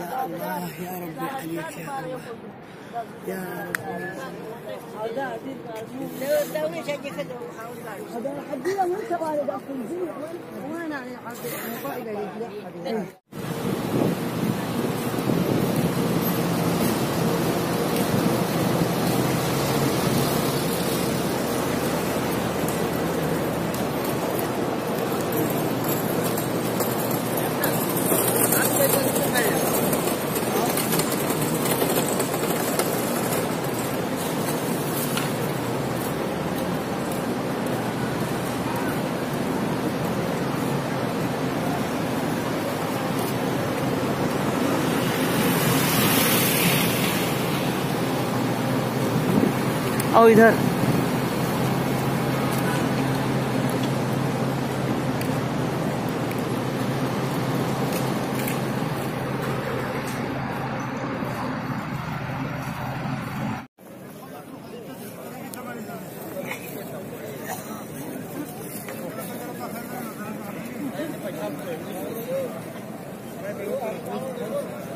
يا الله يا عليك يا الله يا رب هذا حدينا والد اخو الزين وأنا عبد؟ قائله لي ơi thật. Thank you.